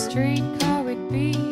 streetcar would be